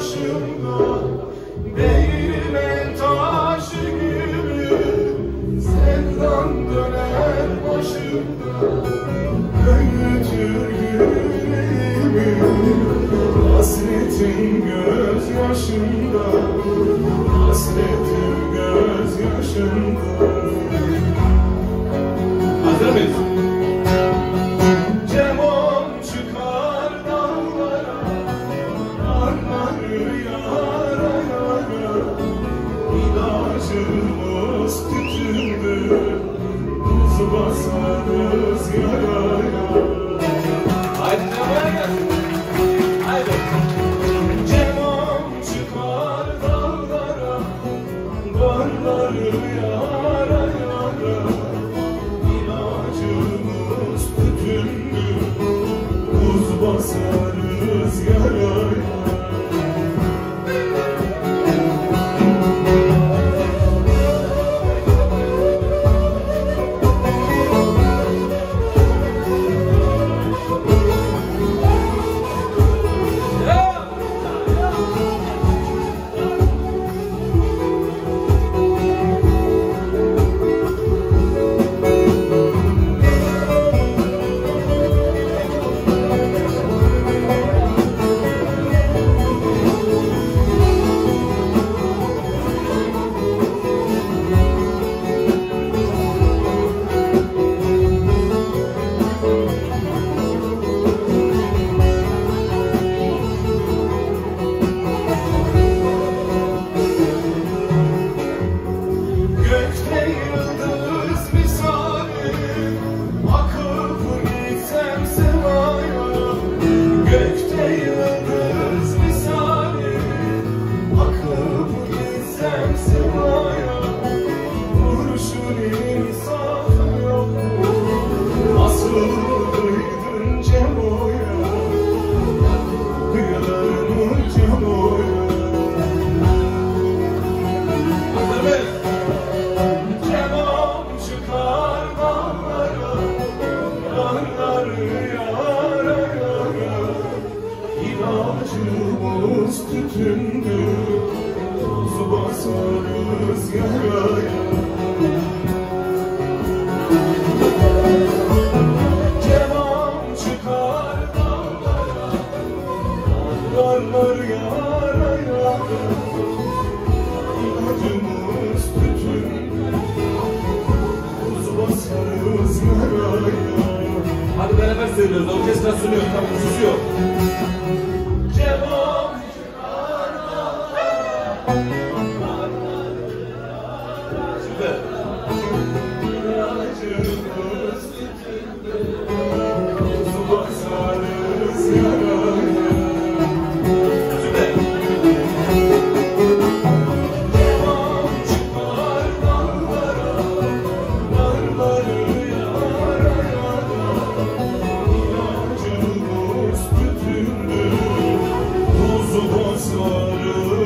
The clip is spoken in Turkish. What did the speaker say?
başımdan Değirmen taşı gibi Sevdan döner başımdan Öğütür yüreğimi Hasretin gözyaşımda Hasretin gözyaşımda Buz basarız yaraya İlacımız tütündü, tuz basarız yaraya. Dağları yara yara. Yaraya. Hadi beraber söylüyoruz. Orkestra sunuyor. Tamam susuyor. sorur